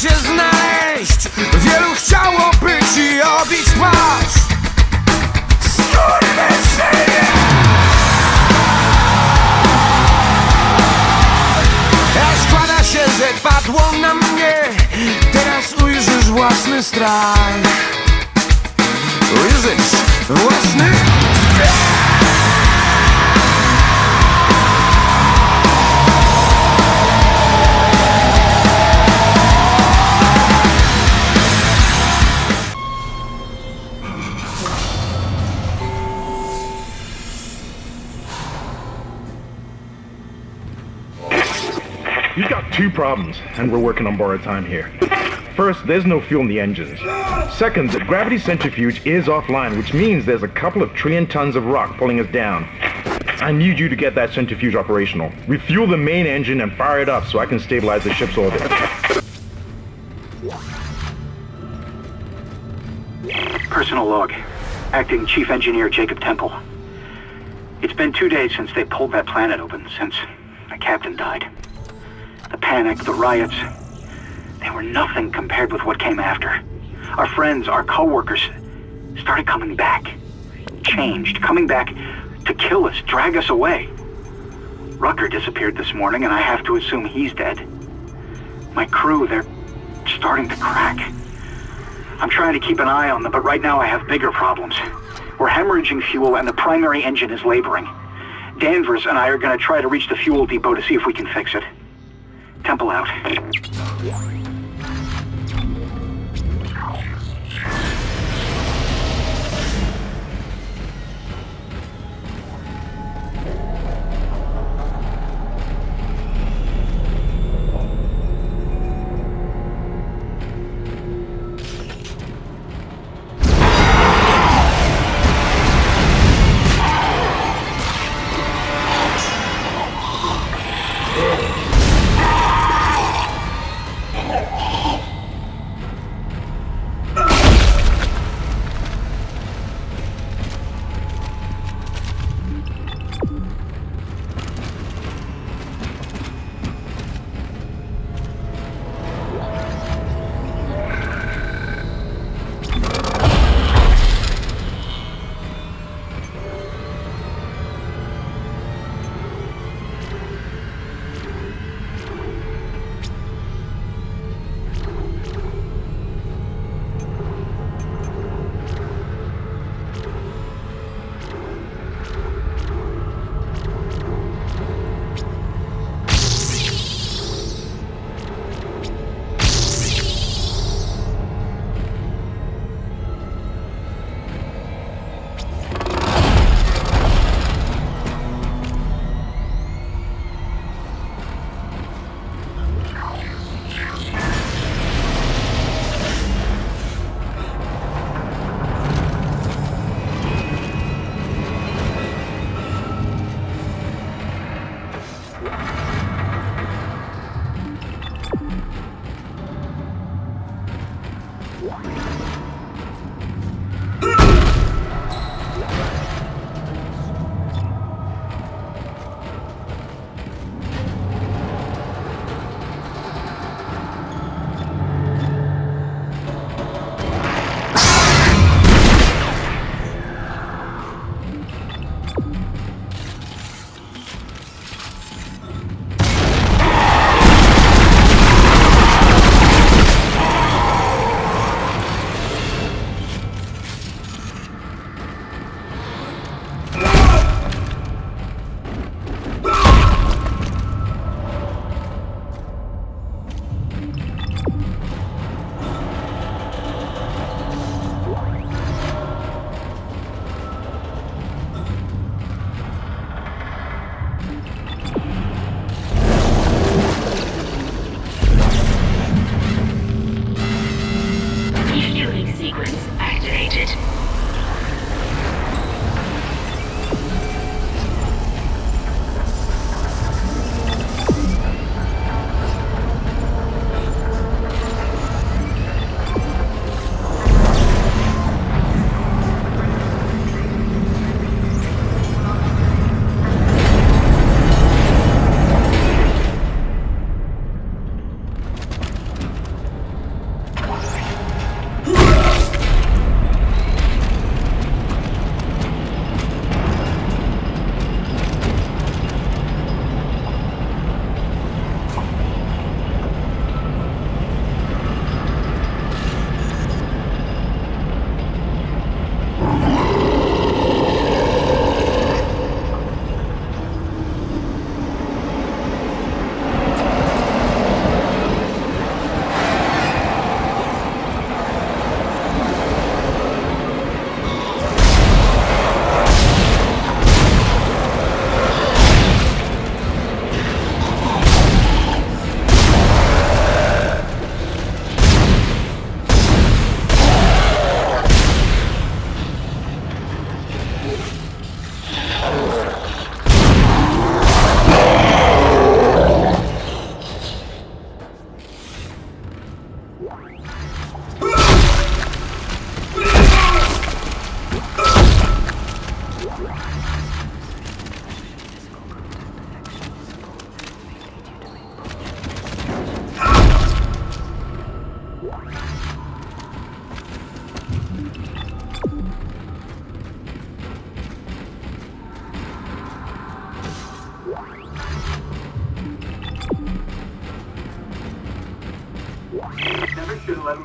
cię znaleźć? Wielu chciałoby ci obić twarz Skurwysynie A składa się, że padło na mnie. Teraz ujrzysz własny strach. Ujrzysz własny strach two problems, and we're working on borrowed time here. First, there's no fuel in the engines. Second, the gravity centrifuge is offline, which means there's a couple of trillion tons of rock pulling us down. I need you to get that centrifuge operational. Refuel the main engine and fire it up so I can stabilize the ship's orbit. Personal log. Acting Chief Engineer Jacob Temple. It's been two days since they pulled that planet open, since the captain died. Panic, the riots, they were nothing compared with what came after. Our friends, our co-workers, started coming back. Changed, coming back to kill us, drag us away. Rucker disappeared this morning, and I have to assume he's dead. My crew, they're starting to crack. I'm trying to keep an eye on them, but right now I have bigger problems. We're hemorrhaging fuel and the primary engine is laboring. Danvers and I are going to try to reach the fuel depot to see if we can fix it. Temple out.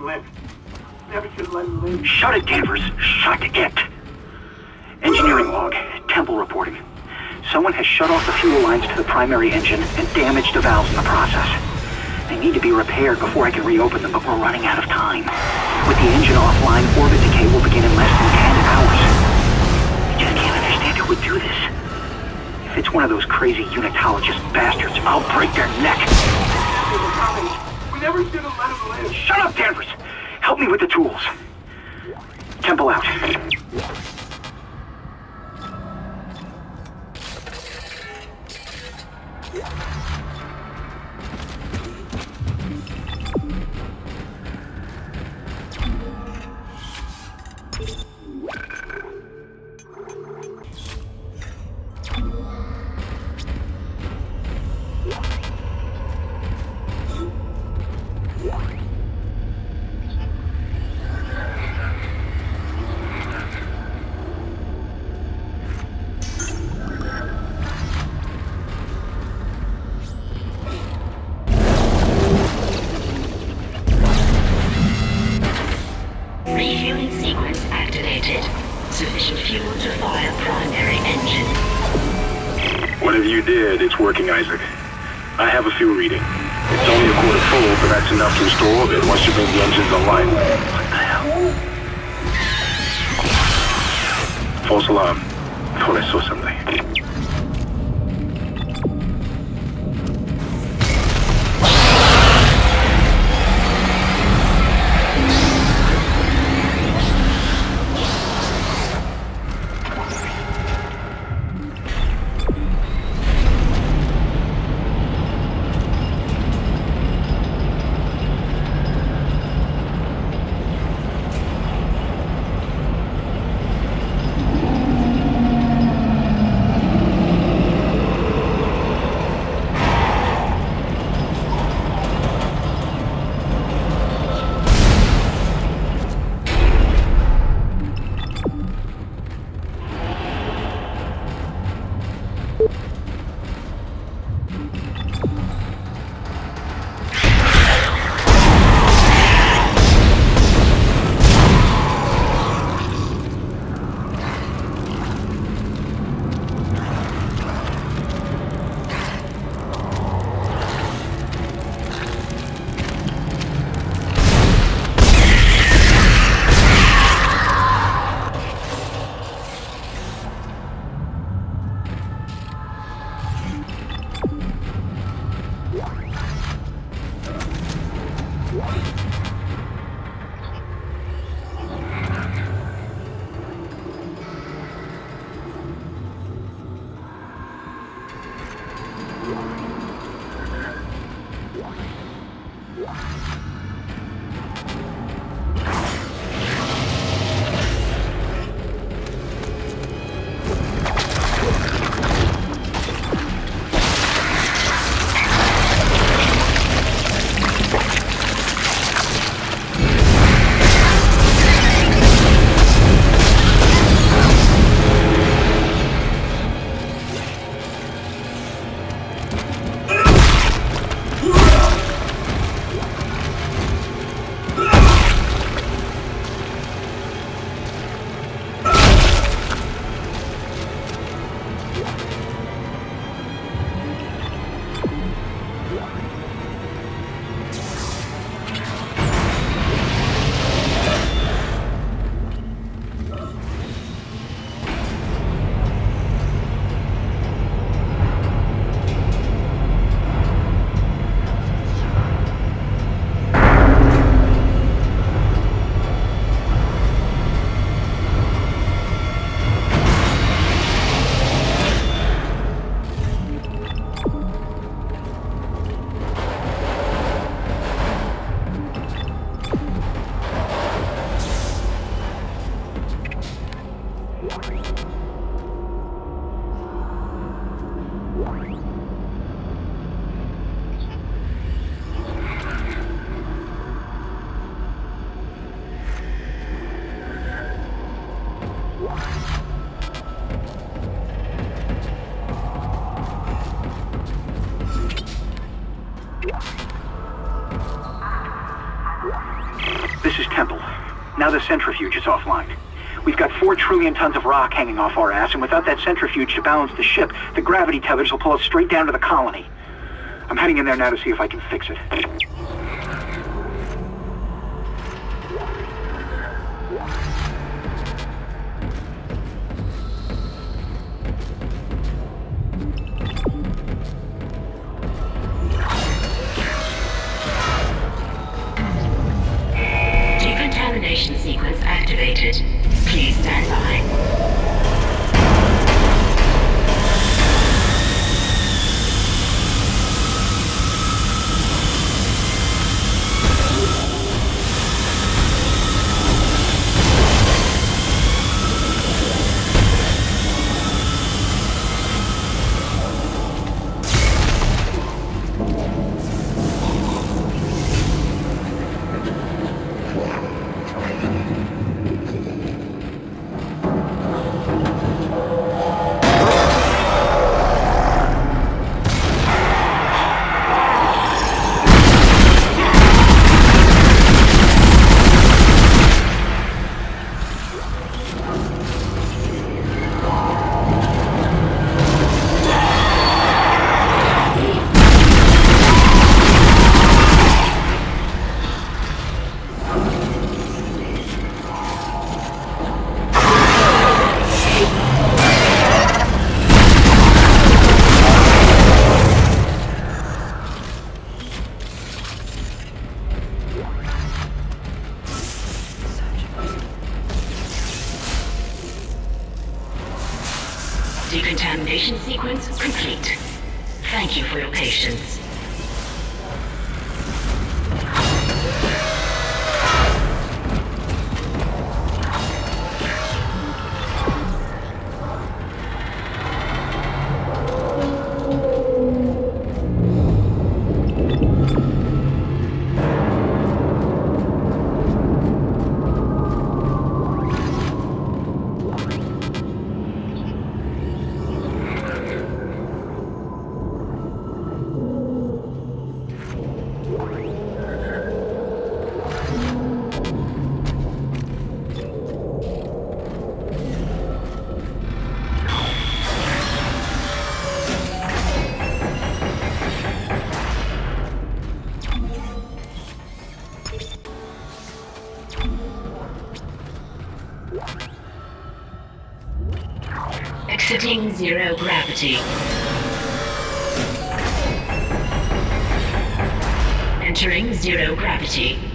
Live. Never should let him live. Shut it, Danvers. Shut it. Engineering log. Temple reporting. Someone has shut off the fuel lines to the primary engine and damaged the valves in the process. They need to be repaired before I can reopen them, but we're running out of time. With the engine offline, orbit decay will begin in less than 10 hours. I just can't understand who would do this. If it's one of those crazy unitologist bastards, I'll break their neck. Never let him live. Shut up, Danvers! Help me with the tools. Temple out. Refueling sequence activated. Sufficient fuel to fire primary engine. Whatever you did, it's working, Isaac. I have a fuel reading. It's only a quarter full, but that's enough to restore orbit once you bring the engines online. What the hell? False alarm. Thought I saw something. Centrifuge is offline. We've got four trillion tons of rock hanging off our ass, and without that centrifuge to balance the ship, the gravity tethers will pull us straight down to the colony. I'm heading in there now to see if I can fix it. Decontamination sequence complete. Thank you for your patience. Zero gravity. Entering zero gravity.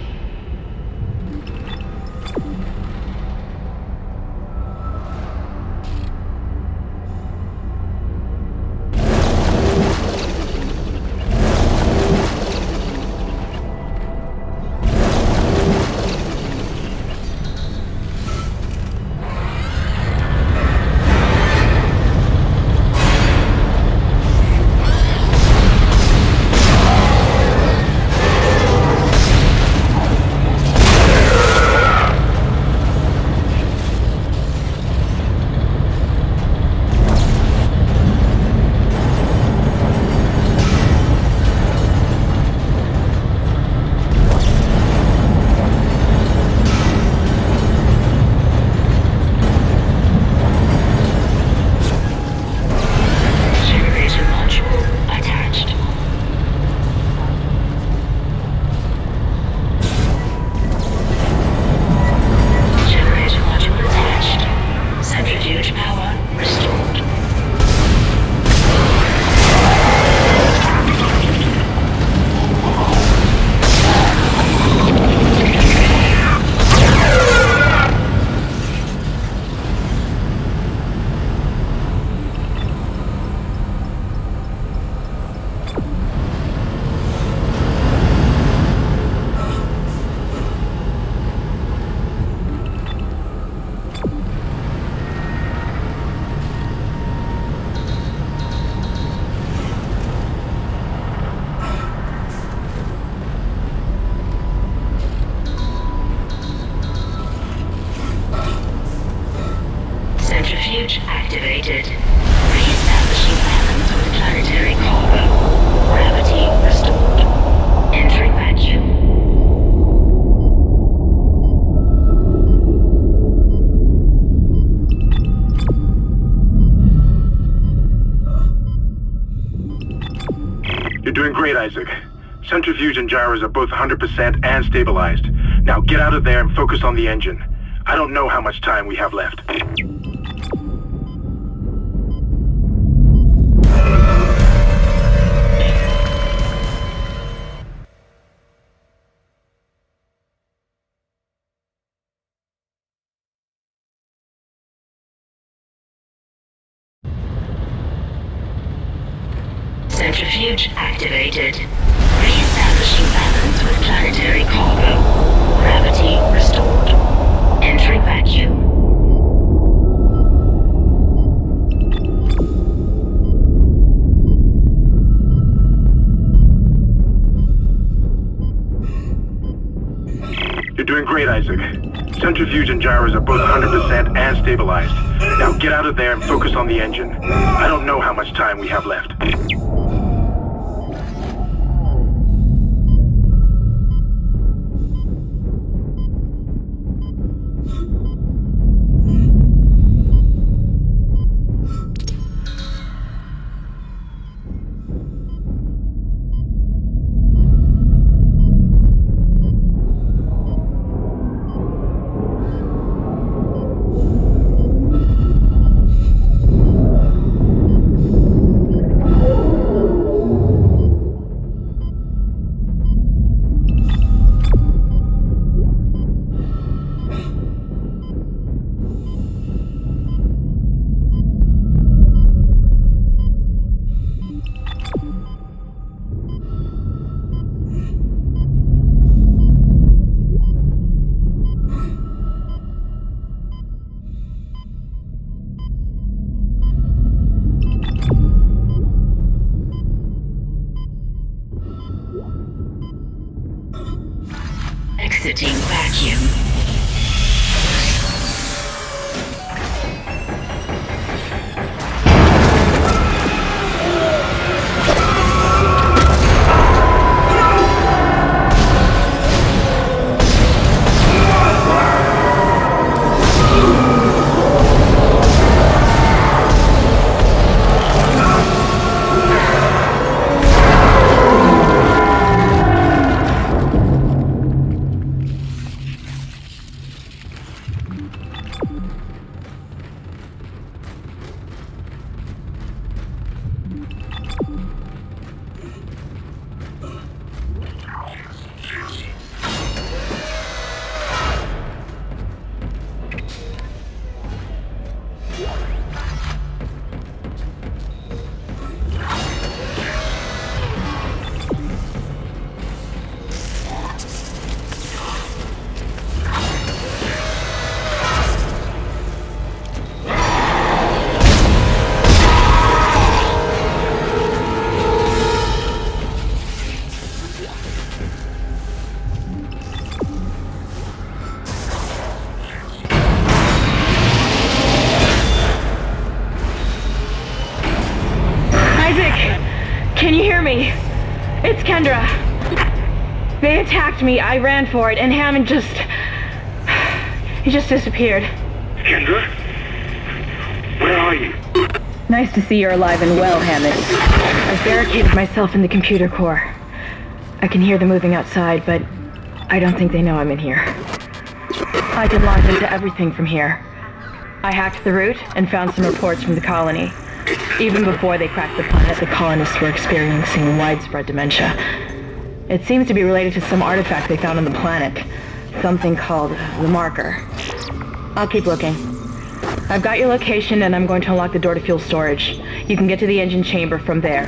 Gyros are both 100% and stabilized. Now get out of there and focus on the engine. I don't know how much time we have left. Centrifuge activated. Planetary cargo. Gravity restored. Entering vacuum. You're doing great, Isaac. Centrifuge and gyros are both 100% and stabilized. Now get out of there and focus on the engine. I don't know how much time we have left. Exiting vacuum. Me, I ran for it, and Hammond just... He just disappeared. Kendra? Where are you? Nice to see you're alive and well, Hammond. I've barricaded myself in the computer core. I can hear them moving outside, but I don't think they know I'm in here. I can launch into everything from here. I hacked the route and found some reports from the colony. Even before they cracked the planet, the colonists were experiencing widespread dementia. It seems to be related to some artifact they found on the planet. Something called the Marker. I'll keep looking. I've got your location and I'm going to unlock the door to fuel storage. You can get to the engine chamber from there.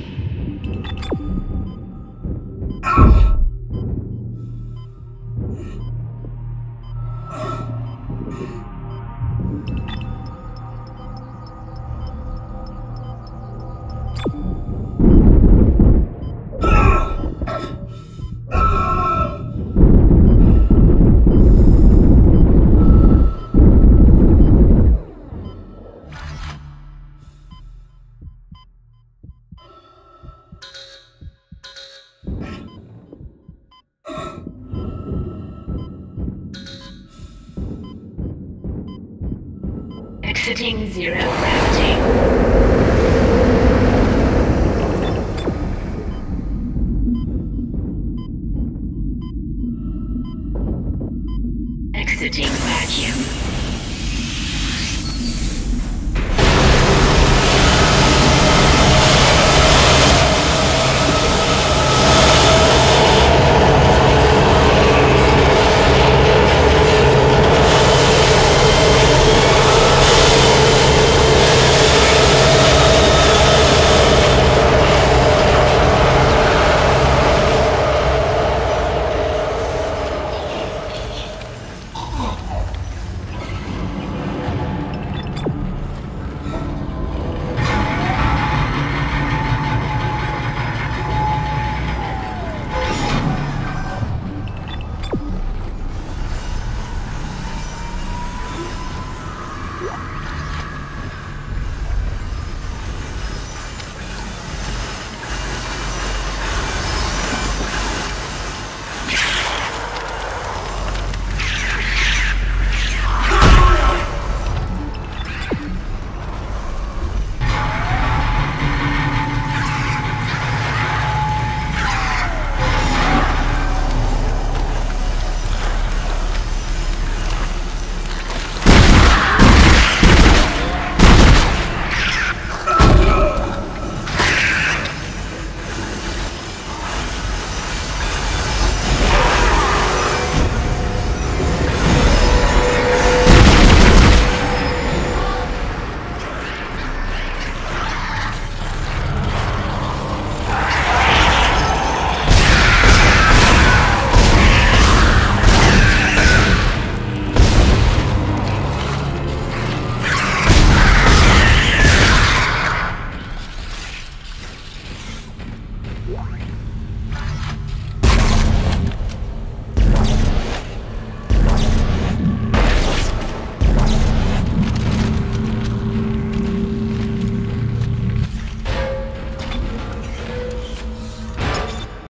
Gravity.